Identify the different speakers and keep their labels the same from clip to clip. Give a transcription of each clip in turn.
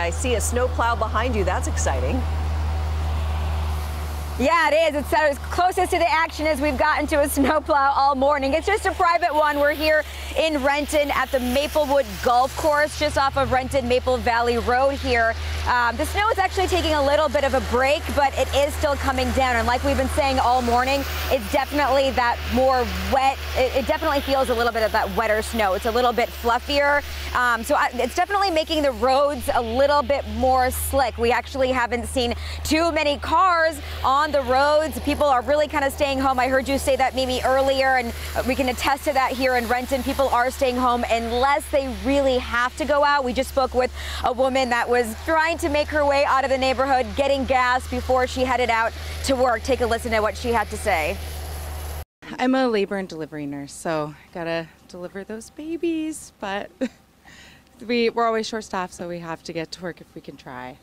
Speaker 1: I see a snowplow behind you. That's exciting.
Speaker 2: Yeah, it is. It's as closest to the action as we've gotten to a snowplow all morning. It's just a private one. We're here in Renton at the Maplewood Golf Course, just off of Renton Maple Valley Road here. Um, the snow is actually taking a little bit of a break, but it is still coming down. And like we've been saying all morning, it's definitely that more wet. It, it definitely feels a little bit of that wetter snow. It's a little bit fluffier. Um, so I, it's definitely making the roads a little bit more slick. We actually haven't seen too many cars on the roads. People are really kind of staying home. I heard you say that maybe earlier, and uh, we can attest to that here in Renton. People are staying home unless they really have to go out. We just spoke with a woman that was trying to make her way out of the neighborhood, getting gas before she headed out to work. Take a listen to what she had to say.
Speaker 3: I'm a labor and delivery nurse, so gotta deliver those babies, but we, we're always short staffed, so we have to get to work if we can try.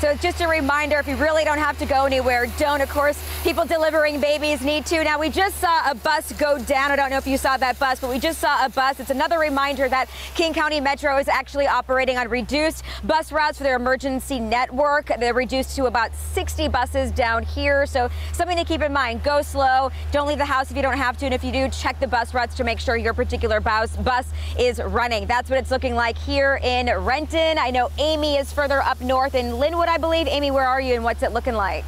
Speaker 2: So just a reminder, if you really don't have to go anywhere, don't. Of course, people delivering babies need to. Now, we just saw a bus go down. I don't know if you saw that bus, but we just saw a bus. It's another reminder that King County Metro is actually operating on reduced bus routes for their emergency network. They're reduced to about 60 buses down here. So something to keep in mind. Go slow. Don't leave the house if you don't have to. And if you do, check the bus routes to make sure your particular bus, bus is running. That's what it's looking like here in Renton. I know Amy is further up north in Lynnwood. I believe. Amy, where are you and what's it looking like?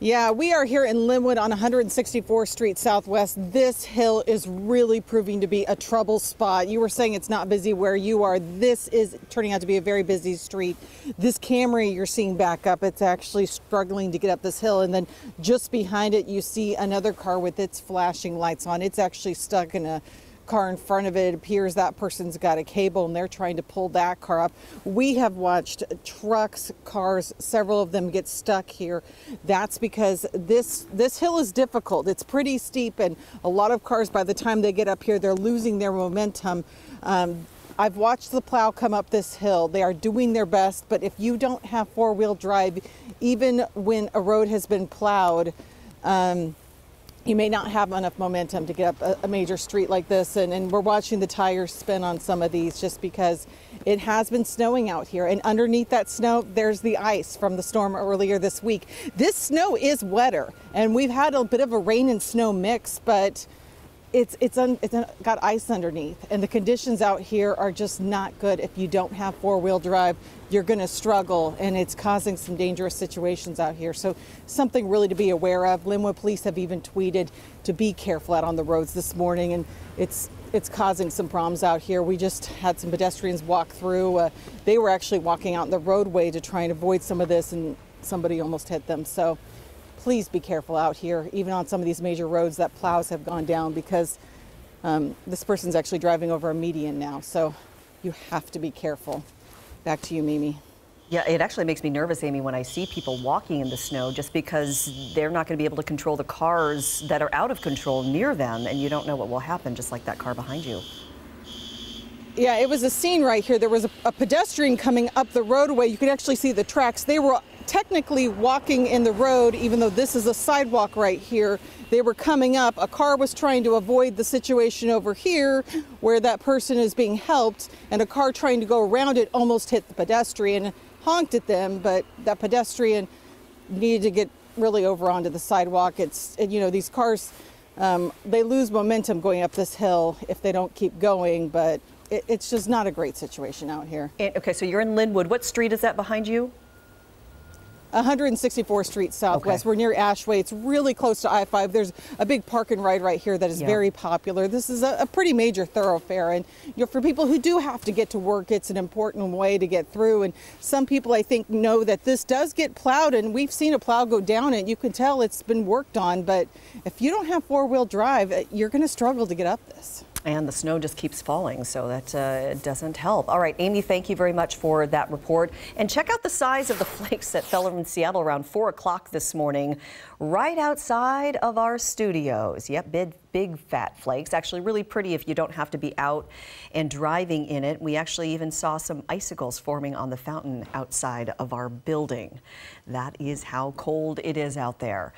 Speaker 4: Yeah, we are here in Lynnwood on 164th Street Southwest. This hill is really proving to be a trouble spot. You were saying it's not busy where you are. This is turning out to be a very busy street. This Camry you're seeing back up, it's actually struggling to get up this hill. And then just behind it, you see another car with its flashing lights on. It's actually stuck in a car in front of it. It appears that person's got a cable and they're trying to pull that car up. We have watched trucks, cars, several of them get stuck here. That's because this this hill is difficult. It's pretty steep and a lot of cars by the time they get up here they're losing their momentum. Um, I've watched the plow come up this hill. They are doing their best, but if you don't have four-wheel drive, even when a road has been plowed, um, you may not have enough momentum to get up a, a major street like this. And, and, we're watching the tires spin on some of these just because it has been snowing out here. And underneath that snow, there's the ice from the storm earlier this week. This snow is wetter, and we've had a bit of a rain and snow mix, but it's it's, un, got ice underneath and the conditions out here are just not good. If you don't have four-wheel drive you're going to struggle and it's causing some dangerous situations out here. So something really to be aware of. Lynnwood police have even tweeted to be careful out on the roads this morning and it's it's causing some problems out here. We just had some pedestrians walk through uh, they were actually walking out in the roadway to try and avoid some of this and somebody almost hit them. So please be careful out here, even on some of these major roads that plows have gone down because um, this person's actually driving over a median now. So you have to be careful. Back to you, Mimi.
Speaker 1: Yeah, it actually makes me nervous, Amy, when I see people walking in the snow just because they're not going to be able to control the cars that are out of control near them, and you don't know what will happen, just like that car behind you.
Speaker 4: Yeah, it was a scene right here. There was a, a pedestrian coming up the roadway. You could actually see the tracks. They were technically walking in the road, even though this is a sidewalk right here. They were coming up. A car was trying to avoid the situation over here where that person is being helped, and a car trying to go around it almost hit the pedestrian, honked at them, but that pedestrian needed to get really over onto the sidewalk. It's, you know, these cars, um, they lose momentum going up this hill if they don't keep going, but it, it's just not a great situation out here.
Speaker 1: And, okay, so you're in Lynnwood. What street is that behind you?
Speaker 4: 164th Street Southwest. Okay. We're near Ashway. It's really close to I-5. There's a big park and ride right here that is yeah. very popular. This is a, a, pretty major thoroughfare, and you know, for people who do have to get to work, it's an important way to get through. And some people, I think, know that this does get plowed, and we've seen a plow go down it. You can tell it's been worked on, but if you don't have four-wheel drive, uh, you're going to struggle to get up this.
Speaker 1: And the snow just keeps falling, so that uh, doesn't help. All right, Amy, thank you very much for that report. And check out the size of the flakes that fell in Seattle around 4 o'clock this morning, right outside of our studios. Yep, big, big fat flakes. Actually, really pretty if you don't have to be out and driving in it. We actually even saw some icicles forming on the fountain outside of our building. That is how cold it is out there.